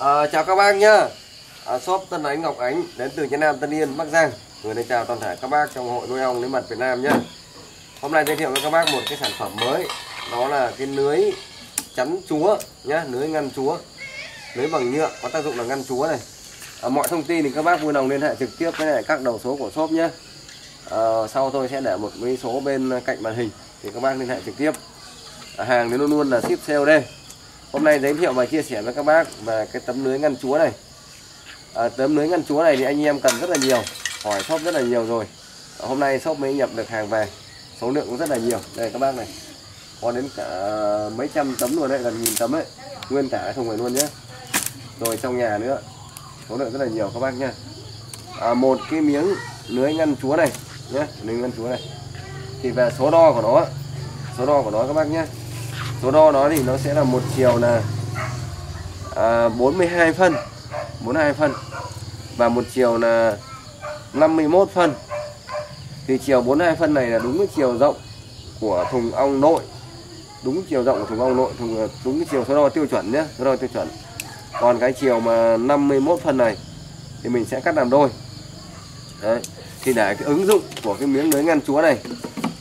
À, chào các bác nhá. À, shop Tân Ánh Ngọc Ánh đến từ Nhân Nam Tân Yên Bắc Giang. Gửi đến chào toàn thể các bác trong hội nuôi ong lấy mật Việt Nam nhá. Hôm nay giới thiệu với các bác một cái sản phẩm mới. Đó là cái lưới chắn chúa nhá lưới ngăn chúa. Lưới bằng nhựa có tác dụng là ngăn chúa này. À, mọi thông tin thì các bác vui lòng liên hệ trực tiếp với lại các đầu số của shop nhé à, ờ, sau tôi sẽ để một cái số bên cạnh màn hình thì các bác liên hệ trực tiếp. À, hàng thì luôn luôn là ship COD hôm nay giới thiệu và chia sẻ với các bác về cái tấm lưới ngăn chúa này. À, tấm lưới ngăn chúa này thì anh em cần rất là nhiều hỏi shop rất là nhiều rồi. À, hôm nay shop mới nhập được hàng về số lượng cũng rất là nhiều. Đây các bác này có đến cả mấy trăm tấm luôn đấy gần nghìn tấm ấy. Nguyên cả cái thùng này luôn nhé. Rồi trong nhà nữa số lượng rất là nhiều các bác nha à, một cái miếng lưới ngăn chúa này nhé lưới ngăn chúa này. Thì về số đo của nó số đo của nó các bác nhé số đo đó thì nó sẽ là một chiều là à, 42 phân 42 phân. Và một chiều là 51 phân. Thì chiều 42 phân này là đúng cái chiều rộng của thùng ong nội. Đúng chiều rộng của thùng ong nội thùng ờ, đúng cái chiều số đo tiêu chuẩn nhé số đo tiêu chuẩn. Còn cái chiều mà 51 phân này thì mình sẽ cắt làm đôi. Đấy. thì để cái ứng dụng của cái miếng lưới ngăn chúa này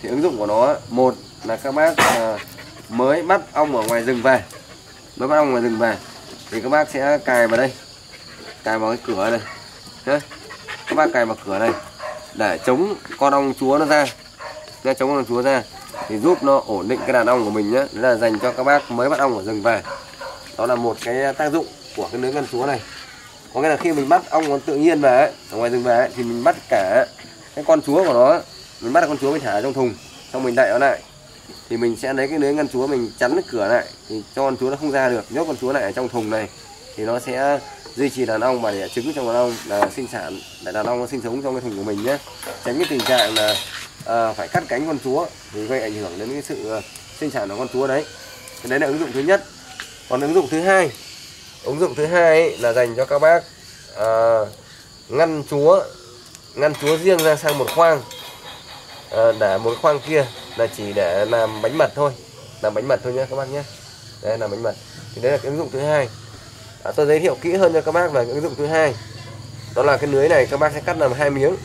thì ứng dụng của nó một là các bác à, mới bắt ong ở ngoài rừng về. Mới bắt ong ngoài rừng về. Thì các bác sẽ cài vào đây. Cài vào cái cửa này. Đấy. các bác cài vào cửa này. Để chống con ong chúa nó ra. Để chống con ong chúa ra. Thì giúp nó ổn định cái đàn ong của mình nhé đấy là dành cho các bác mới bắt ong ở rừng về. Đó là một cái tác dụng của cái lưới ngăn chúa này. Có nghĩa là khi mình bắt ong con tự nhiên về ấy, ở ngoài rừng về ấy, thì mình bắt cả cái con chúa của nó mình bắt con chúa mình thả trong thùng. Xong mình đậy nó lại thì mình sẽ lấy cái lưới ngăn chúa mình chắn cái cửa lại. Thì cho con chúa nó không ra được nhốt con chúa lại ở trong thùng này. Thì nó sẽ duy trì đàn ong và để trứng trong đàn ong là sinh sản để đàn ong nó sinh sống trong cái thùng của mình nhé. Tránh cái tình trạng là à, phải cắt cánh con chúa thì gây ảnh hưởng đến cái sự à, sinh sản của con chúa đấy. Thì đấy là ứng dụng thứ nhất. Còn ứng dụng thứ hai ứng dụng thứ hai ấy là dành cho các bác à, ngăn chúa ngăn chúa riêng ra sang một khoang à, để một khoang kia là chỉ để làm bánh mật thôi. Làm bánh mật thôi nhé các bác nhé đây là bánh mật. Thì đấy là cái ứng dụng thứ hai. À, tôi giới thiệu kỹ hơn cho các bác về cái ứng dụng thứ hai. Đó là cái lưới này các bác sẽ cắt làm hai miếng.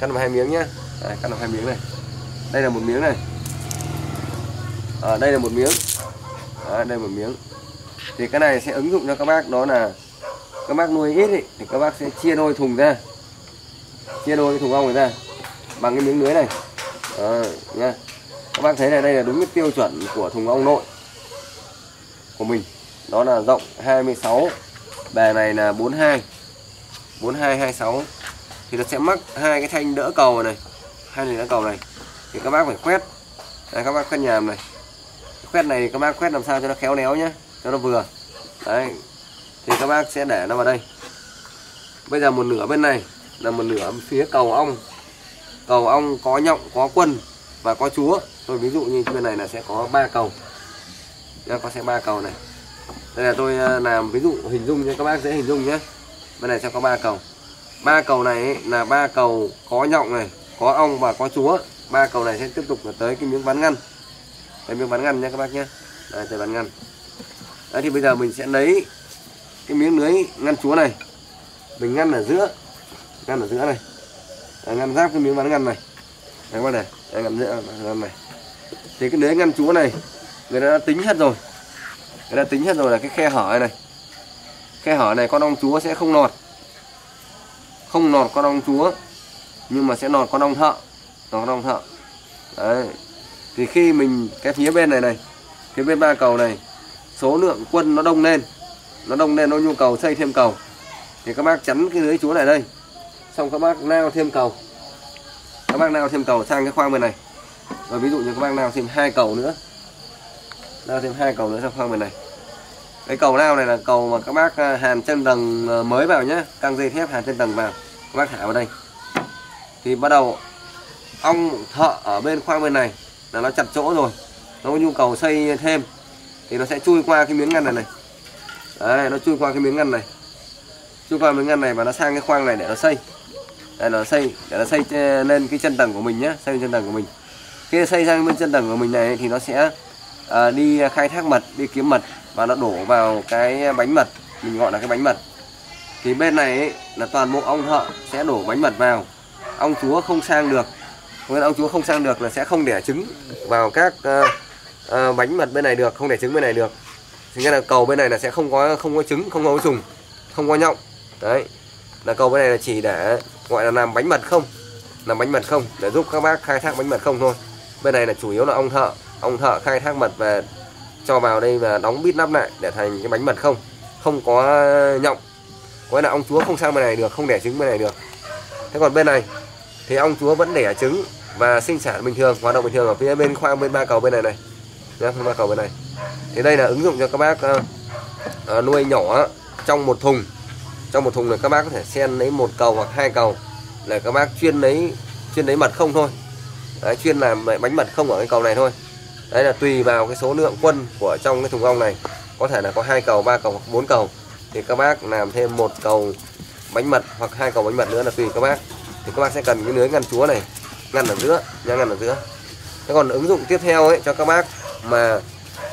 Cắt làm hai miếng nhé à, cắt làm hai miếng này. Đây là một miếng này. À, đây là một miếng. À, đây là một miếng. Thì cái này sẽ ứng dụng cho các bác đó là các bác nuôi ít ý, thì các bác sẽ chia đôi thùng ra. Chia đôi cái thùng ong này ra bằng cái miếng lưới này. À, nha bác thấy là đây là đúng cái tiêu chuẩn của thùng ong nội của mình. Đó là rộng 26 bề này là 42 42 26 thì nó sẽ mắc hai cái thanh đỡ cầu này hai thanh đỡ cầu này. Thì các bác phải quét đây các bác quét nhàm này. Quét này thì các bác quét làm sao cho nó khéo léo nhé cho nó vừa. Đấy, thì các bác sẽ để nó vào đây. Bây giờ một nửa bên này là một nửa phía cầu ong. Cầu ong có nhộng, có quân và có chúa tôi ví dụ như bên này là sẽ có ba cầu. Đây, có sẽ ba cầu này. Đây là tôi à, làm ví dụ hình dung cho các bác dễ hình dung nhé. Bên này sẽ có ba cầu. Ba cầu này ấy, là ba cầu có nhộng này có ong và có chúa. Ba cầu này sẽ tiếp tục là tới cái miếng ván ngăn. Cái miếng ván ngăn nhé các bác nhé. Đây tới ván ngăn. Đấy thì bây giờ mình sẽ lấy cái miếng lưới ngăn chúa này. Mình ngăn ở giữa. Ngăn ở giữa này. Đấy, ngăn giáp cái miếng ván ngăn này. Đấy các bác này đây ngăn giữa ngăn này thì cái lưới ngăn chúa này người ta đã tính hết rồi. Người ta tính hết rồi là cái khe hở này, này. Khe hở này con ong chúa sẽ không nọt. Không nọt con ong chúa nhưng mà sẽ nọt con ong thợ. Nọt con ong thợ. Đấy. Thì khi mình cái phía bên này này phía bên ba cầu này số lượng quân nó đông lên. Nó đông lên nó nhu cầu xây thêm cầu. Thì các bác chắn cái lưới chúa này đây. Xong các bác nao thêm cầu. Các bác nao thêm cầu sang cái khoang bên này rồi ví dụ như các bác nào thêm hai cầu nữa. Nao thêm hai cầu nữa trong khoang bên này. Cái cầu nào này là cầu mà các bác à, hàn chân tầng à, mới vào nhé căng dây thép hàn chân tầng vào. Các bác thả vào đây. Thì bắt đầu, ong thợ ở bên khoang bên này là nó chặt chỗ rồi. Nó có nhu cầu xây thêm. Thì nó sẽ chui qua cái miếng ngăn này này. Đấy, nó chui qua cái miếng ngăn này. Chui qua miếng ngăn này và nó sang cái khoang này để nó xây. Để nó xây, để nó xây lên cái chân tầng của mình nhé xây lên chân tầng của mình khi xây ra bên chân tầng của mình này thì nó sẽ à, đi khai thác mật đi kiếm mật và nó đổ vào cái bánh mật. Mình gọi là cái bánh mật. Thì bên này ấy, là toàn bộ ong thợ sẽ đổ bánh mật vào. Ong chúa không sang được. Nên ong chúa không sang được là sẽ không đẻ trứng vào các uh, uh, bánh mật bên này được không đẻ trứng bên này được. Thì nghĩa là cầu bên này là sẽ không có không có trứng không có trùng không có nhộng. Đấy là cầu bên này là chỉ để gọi là làm bánh mật không làm bánh mật không để giúp các bác khai thác bánh mật không thôi bên này là chủ yếu là ông thợ. Ông thợ khai thác mật và cho vào đây và đóng bít nắp lại để thành cái bánh mật không? Không có nhộng. Có là ông chúa không sang bên này được không đẻ trứng bên này được. Thế còn bên này thì ông chúa vẫn đẻ trứng và sinh sản bình thường hoạt động bình thường ở phía bên khoang bên ba cầu bên này này. Nhá ba cầu bên này. Thì đây là ứng dụng cho các bác uh, uh, nuôi nhỏ trong một thùng. Trong một thùng này các bác có thể xen lấy một cầu hoặc hai cầu là các bác chuyên lấy chuyên lấy mật không thôi đấy, chuyên làm bánh mật không ở cái cầu này thôi. Đấy là tùy vào cái số lượng quân của trong cái thùng ong này. Có thể là có hai cầu ba cầu hoặc bốn cầu. Thì các bác làm thêm một cầu bánh mật hoặc hai cầu bánh mật nữa là tùy các bác. Thì các bác sẽ cần cái lưới ngăn chúa này ngăn ở giữa nhá ngăn ở giữa. Thế còn ứng dụng tiếp theo ấy cho các bác mà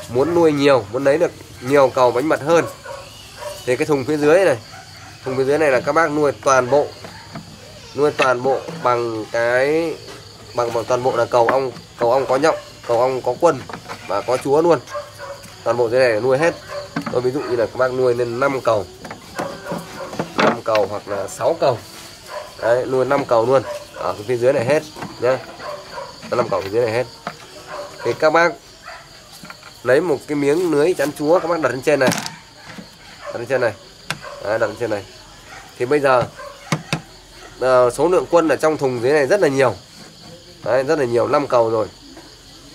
muốn nuôi nhiều muốn lấy được nhiều cầu bánh mật hơn thì cái thùng phía dưới này thùng phía dưới này là các bác nuôi toàn bộ nuôi toàn bộ bằng cái bằng, bằng toàn bộ là cầu ong cầu ong có nhộng cầu ong có quân và có chúa luôn. Toàn bộ dưới này nuôi hết. Tôi ví dụ như là các bác nuôi lên 5 cầu. 5 cầu hoặc là 6 cầu. Đấy, nuôi 5 cầu luôn. Ở cái phía dưới này hết nhá. 5 cầu phía dưới này hết. Thì các bác lấy một cái miếng lưới chắn chúa các bác đặt lên trên này. Đặt lên trên này. Đấy, đặt lên trên này. Thì bây giờ uh, số lượng quân ở trong thùng dưới này rất là nhiều. Đấy, rất là nhiều năm cầu rồi.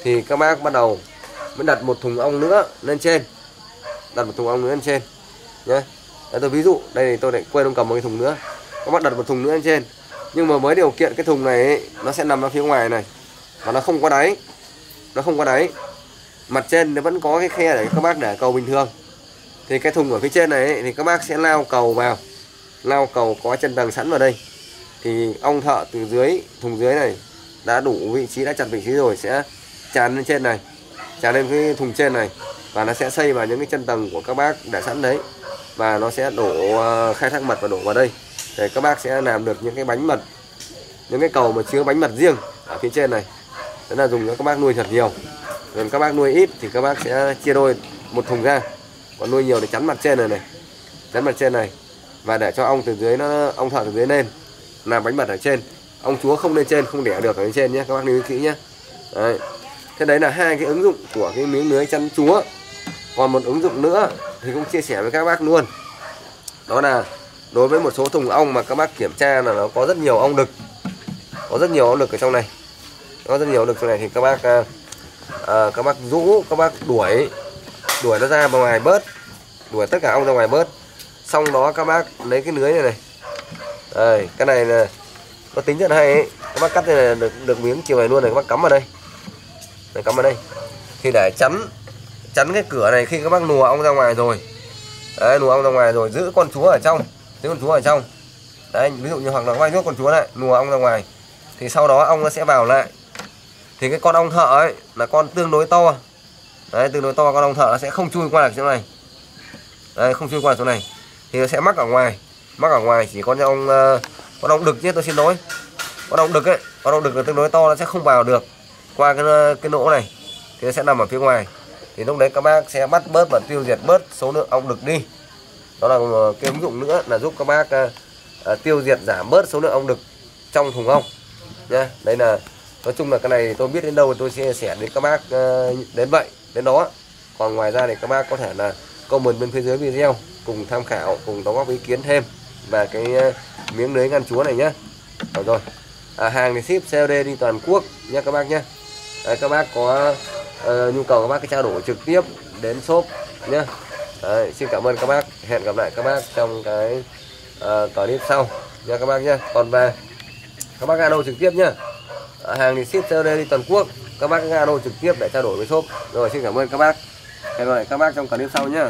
Thì các bác bắt đầu mới đặt một thùng ong nữa lên trên. Đặt một thùng ong nữa lên trên nhé Đấy, tôi ví dụ đây thì tôi lại quên không cầm một cái thùng nữa. Các bác đặt một thùng nữa lên trên. Nhưng mà với điều kiện cái thùng này ấy, nó sẽ nằm ở phía ngoài này. Và nó không có đáy. Nó không có đáy. Mặt trên nó vẫn có cái khe để các bác để cầu bình thường. Thì cái thùng ở phía trên này ấy, thì các bác sẽ lao cầu vào. Lao cầu có chân tầng sẵn vào đây. Thì ong thợ từ dưới thùng dưới này đã đủ vị trí, đã chặt vị trí rồi, sẽ tràn lên trên này, tràn lên cái thùng trên này, và nó sẽ xây vào những cái chân tầng của các bác để sẵn đấy, và nó sẽ đổ à, khai thác mật và đổ vào đây. Để các bác sẽ làm được những cái bánh mật, những cái cầu mà chứa bánh mật riêng ở phía trên này. Đó là dùng cho các bác nuôi thật nhiều. Còn các bác nuôi ít thì các bác sẽ chia đôi một thùng ra còn nuôi nhiều thì chắn mặt trên này này, chắn mặt trên này. Và để cho ong từ dưới nó, ong thợ từ dưới lên, làm bánh mật ở trên ong chúa không lên trên không đẻ được ở lên trên nhé các bác lưu ý kỹ nhé. Đấy. thế đấy là hai cái ứng dụng của cái miếng lưới chăn chúa. Còn một ứng dụng nữa thì cũng chia sẻ với các bác luôn. Đó là đối với một số thùng ong mà các bác kiểm tra là nó có rất nhiều ong đực. Có rất nhiều ong đực ở trong này. Có rất nhiều ong đực trong này thì các bác à, à, các bác rũ các bác đuổi đuổi nó ra ngoài bớt. Đuổi tất cả ong ra ngoài bớt. Xong đó các bác lấy cái lưới này này. Đây cái này là có tính rất hay ấy. các bác cắt này được được miếng chiều này luôn này các bác cắm vào đây. Này cắm vào đây. Thì để chắn chắn cái cửa này khi các bác nùa ong ra ngoài rồi. Đấy nùa ong ra ngoài rồi giữ con chúa ở trong giữ con chúa ở trong. Đấy ví dụ như hoặc là quay nước con chúa lại nùa ong ra ngoài. Thì sau đó ong nó sẽ vào lại. Thì cái con ong thợ ấy là con tương đối to. Đấy tương đối to con ong thợ nó sẽ không chui qua được chỗ này. Đấy không chui qua chỗ này. Thì nó sẽ mắc ở ngoài. Mắc ở ngoài chỉ con ong uh, ờ, con ong đực chứ tôi xin lỗi. Con ong đực ấy con ong đực là tương đối to nó sẽ không vào được. Qua cái cái lỗ này thì nó sẽ nằm ở phía ngoài. Thì lúc đấy các bác sẽ bắt bớt và tiêu diệt bớt số lượng ong đực đi. Đó là cái ứng dụng nữa là giúp các bác uh, tiêu diệt giảm bớt số lượng ong đực trong thùng ong. Nha đây là nói chung là cái này tôi biết đến đâu tôi chia sẻ đến các bác uh, đến vậy đến đó. Còn ngoài ra thì các bác có thể là comment bên phía dưới video cùng tham khảo cùng đóng góp ý kiến thêm về cái ờ, miếng lưới ngăn chúa này nhé rồi rồi. À, hàng thì ship COD đi toàn quốc nhé các bác nhé Đấy, các bác có uh, nhu cầu các bác cái trao đổi trực tiếp đến shop nhé Đấy, xin cảm ơn các bác. Hẹn gặp lại các bác trong cái uh, clip sau nha các bác nhé còn về các bác alo trực tiếp nhé à, hàng thì ship COD đi toàn quốc các bác alo trực tiếp để trao đổi với shop. Rồi xin cảm ơn các bác. Hẹn gặp lại các bác trong clip sau nhé